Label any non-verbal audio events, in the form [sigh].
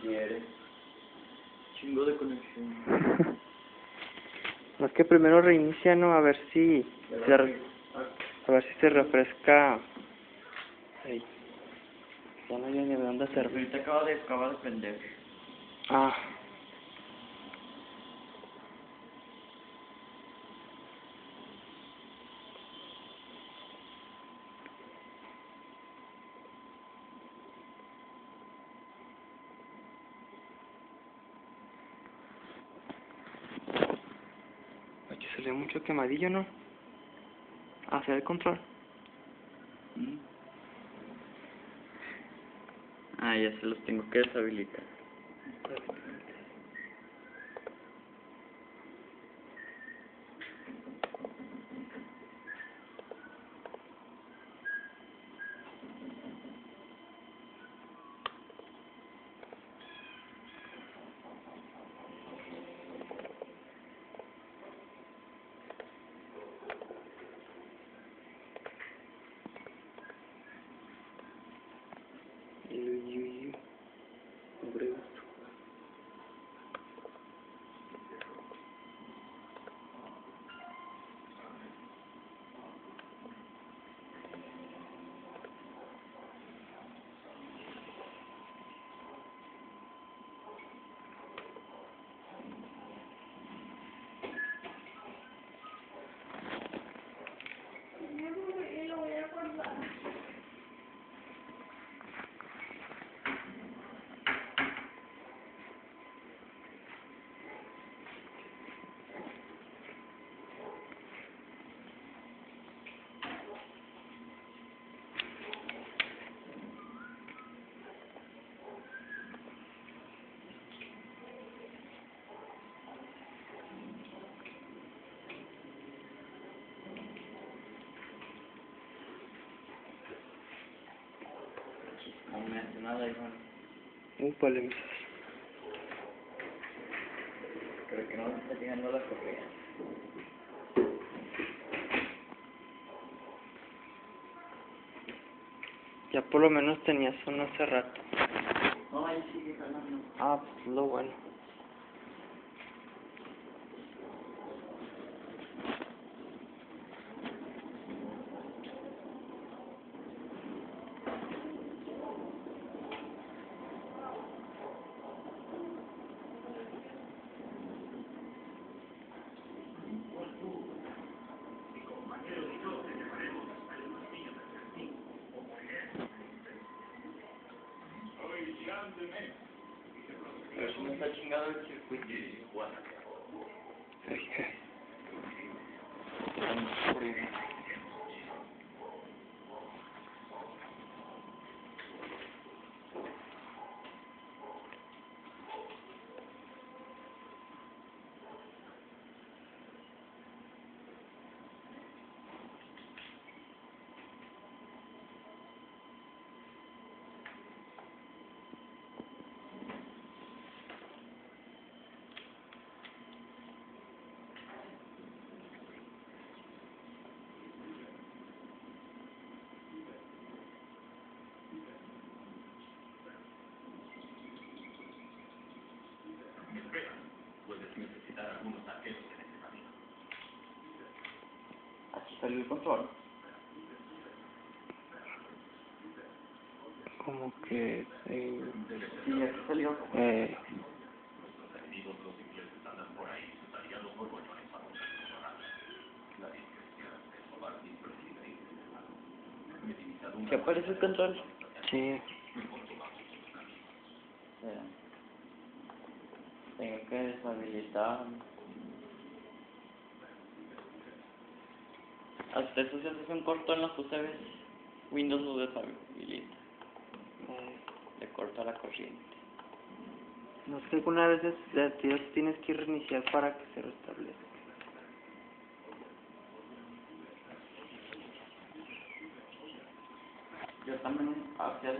quiere. Chingo de conexión. [laughs] Más que primero reinicia, ¿no? A ver si se re- a ver si se refresca. Ahí. Ya no hay ni de dónde hacer. Ahorita acaba de, acaba de prender. Ah. Mucho quemadillo, ¿no? Hacia el control. Mm. Ah, ya se los tengo que deshabilitar. Nada, Iván. Úpale, misas. Creo que no está llegando la correa. Ya por lo menos tenías uno hace rato. No, ahí sigue jalando. Ah, pues lo bueno. Thank you. Eso me está chingado el circuito. Aquí salió el control. Como que... Eh, Sí, aquí salió. eh, ¿Qué aparece el control? sí. Tengo que deshabilitar. Hasta eso se hace un corto en las UCBs. Windows lo deshabilita. Le corta la corriente. no sé, alguna vez de Dios tienes que reiniciar para que se restablezca. Yo también hacía